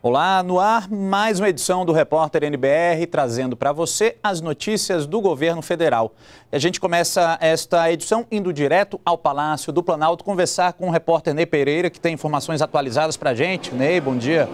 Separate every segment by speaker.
Speaker 1: Olá, no ar, mais uma edição do Repórter NBR, trazendo para você as notícias do governo federal. A gente começa esta edição indo direto ao Palácio do Planalto conversar com o repórter Ney Pereira, que tem informações atualizadas para a gente. Ney, bom dia.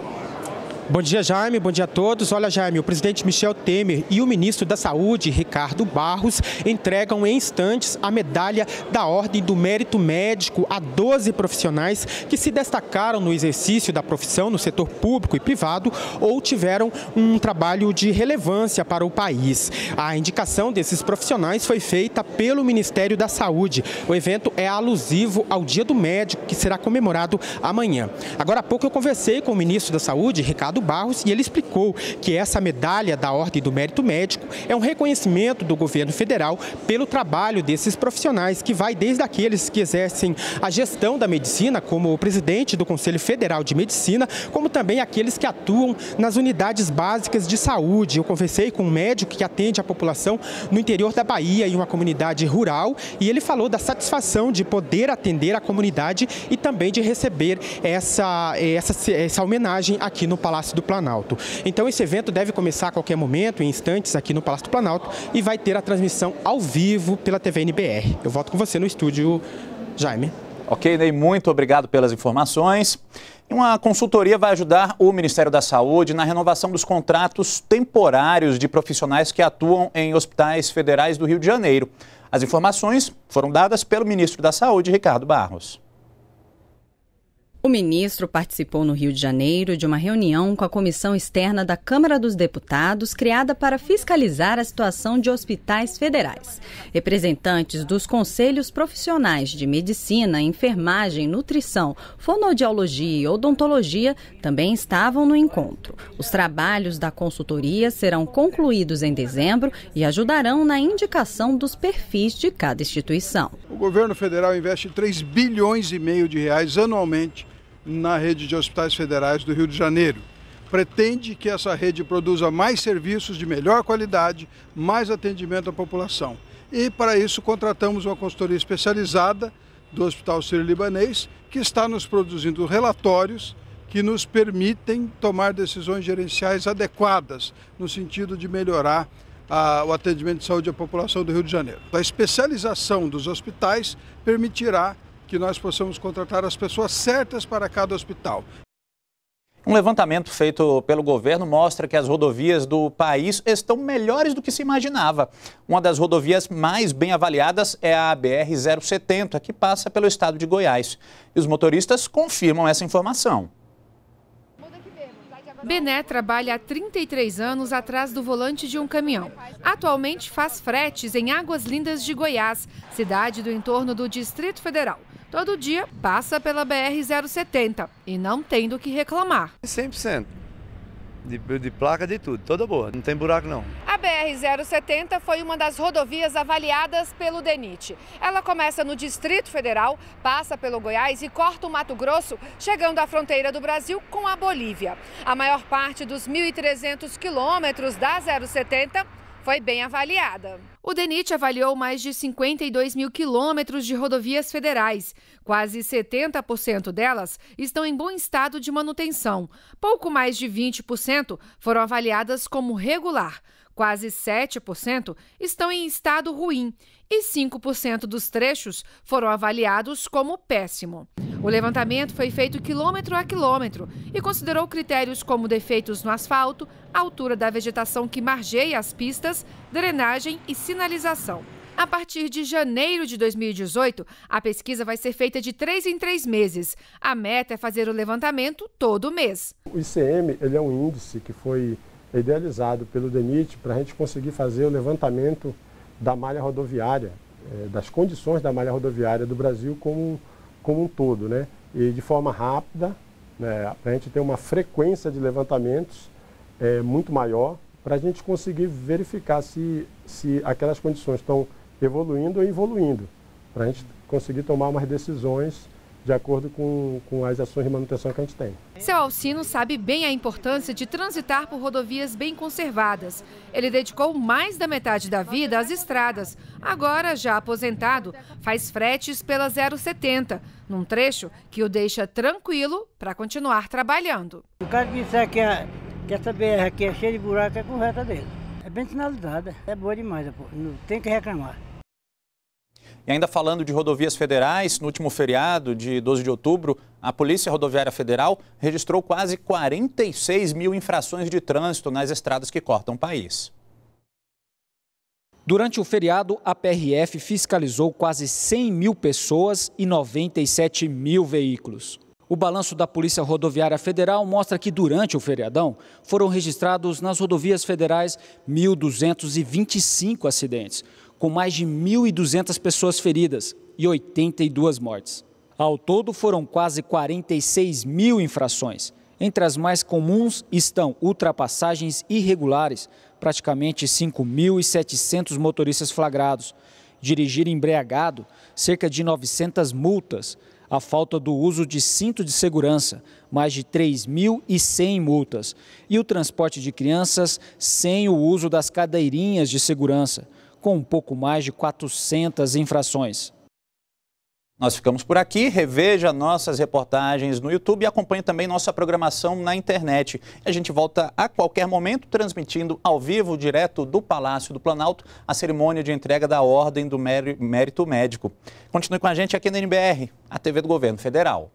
Speaker 2: Bom dia, Jaime. Bom dia a todos. Olha, Jaime, o presidente Michel Temer e o ministro da Saúde, Ricardo Barros, entregam em instantes a medalha da Ordem do Mérito Médico a 12 profissionais que se destacaram no exercício da profissão no setor público e privado ou tiveram um trabalho de relevância para o país. A indicação desses profissionais foi feita pelo Ministério da Saúde. O evento é alusivo ao Dia do Médico, que será comemorado amanhã. Agora há pouco eu conversei com o ministro da Saúde, Ricardo Ricardo Barros e ele explicou que essa medalha da Ordem do Mérito Médico é um reconhecimento do governo federal pelo trabalho desses profissionais, que vai desde aqueles que exercem a gestão da medicina, como o presidente do Conselho Federal de Medicina, como também aqueles que atuam nas unidades básicas de saúde. Eu conversei com um médico que atende a população no interior da Bahia, em uma comunidade rural, e ele falou da satisfação de poder atender a comunidade e também de receber essa, essa, essa homenagem aqui no Palácio Palácio do Planalto. Então esse evento deve começar a qualquer momento, em instantes, aqui no Palácio do Planalto e vai ter a transmissão ao vivo pela TV NBR. Eu volto com você no estúdio, Jaime.
Speaker 1: Ok, Ney, muito obrigado pelas informações. Uma consultoria vai ajudar o Ministério da Saúde na renovação dos contratos temporários de profissionais que atuam em hospitais federais do Rio de Janeiro. As informações foram dadas pelo ministro da Saúde, Ricardo Barros.
Speaker 3: O ministro participou no Rio de Janeiro de uma reunião com a comissão externa da Câmara dos Deputados, criada para fiscalizar a situação de hospitais federais. Representantes dos conselhos profissionais de medicina, enfermagem, nutrição, fonoaudiologia e odontologia também estavam no encontro. Os trabalhos da consultoria serão concluídos em dezembro e ajudarão na indicação dos perfis de cada instituição.
Speaker 4: O governo federal investe 3 bilhões e meio de reais anualmente na rede de hospitais federais do Rio de Janeiro. Pretende que essa rede produza mais serviços de melhor qualidade, mais atendimento à população. E para isso contratamos uma consultoria especializada do Hospital Sírio-Libanês, que está nos produzindo relatórios que nos permitem tomar decisões gerenciais adequadas no sentido de melhorar a, o atendimento de saúde à população do Rio de Janeiro. A especialização dos hospitais permitirá que nós possamos contratar as pessoas certas para cada hospital.
Speaker 1: Um levantamento feito pelo governo mostra que as rodovias do país estão melhores do que se imaginava. Uma das rodovias mais bem avaliadas é a BR-070, que passa pelo estado de Goiás. E os motoristas confirmam essa informação.
Speaker 5: Bené trabalha há 33 anos atrás do volante de um caminhão. Atualmente faz fretes em Águas Lindas de Goiás, cidade do entorno do Distrito Federal. Todo dia passa pela BR-070 e não tem do que reclamar.
Speaker 6: 100%. De, de placa, de tudo, toda boa, não tem buraco não.
Speaker 5: A BR-070 foi uma das rodovias avaliadas pelo DENIT. Ela começa no Distrito Federal, passa pelo Goiás e corta o Mato Grosso, chegando à fronteira do Brasil com a Bolívia. A maior parte dos 1.300 quilômetros da 070 foi bem avaliada. O DENIT avaliou mais de 52 mil quilômetros de rodovias federais. Quase 70% delas estão em bom estado de manutenção. Pouco mais de 20% foram avaliadas como regular. Quase 7% estão em estado ruim e 5% dos trechos foram avaliados como péssimo. O levantamento foi feito quilômetro a quilômetro e considerou critérios como defeitos no asfalto, altura da vegetação que margeia as pistas, drenagem e sinalização. A partir de janeiro de 2018, a pesquisa vai ser feita de três em três meses. A meta é fazer o levantamento todo mês.
Speaker 7: O ICM ele é um índice que foi idealizado pelo DENIT para a gente conseguir fazer o levantamento da malha rodoviária, é, das condições da malha rodoviária do Brasil como, como um todo, né? E de forma rápida, né, para a gente ter uma frequência de levantamentos é, muito maior, para a gente conseguir verificar se, se aquelas condições estão evoluindo ou evoluindo, para a gente conseguir tomar umas decisões de acordo com, com as ações de manutenção que a gente tem.
Speaker 5: Seu Alcino sabe bem a importância de transitar por rodovias bem conservadas. Ele dedicou mais da metade da vida às estradas. Agora, já aposentado, faz fretes pela 070, num trecho que o deixa tranquilo para continuar trabalhando.
Speaker 8: O cara que disser que, a, que essa BR aqui é cheia de buraco é correta dele. É bem sinalizada, é boa demais, não tem que reclamar.
Speaker 1: E ainda falando de rodovias federais, no último feriado de 12 de outubro, a Polícia Rodoviária Federal registrou quase 46 mil infrações de trânsito nas estradas que cortam o país.
Speaker 9: Durante o feriado, a PRF fiscalizou quase 100 mil pessoas e 97 mil veículos. O balanço da Polícia Rodoviária Federal mostra que durante o feriadão foram registrados nas rodovias federais 1.225 acidentes, com mais de 1.200 pessoas feridas e 82 mortes. Ao todo, foram quase 46 mil infrações. Entre as mais comuns estão ultrapassagens irregulares, praticamente 5.700 motoristas flagrados, dirigir embriagado, cerca de 900 multas, a falta do uso de cinto de segurança, mais de 3.100 multas, e o transporte de crianças sem o uso das cadeirinhas de segurança, com um pouco mais de 400 infrações.
Speaker 1: Nós ficamos por aqui. Reveja nossas reportagens no YouTube e acompanhe também nossa programação na internet. A gente volta a qualquer momento transmitindo ao vivo, direto do Palácio do Planalto, a cerimônia de entrega da Ordem do Mérito Médico. Continue com a gente aqui na NBR, a TV do Governo Federal.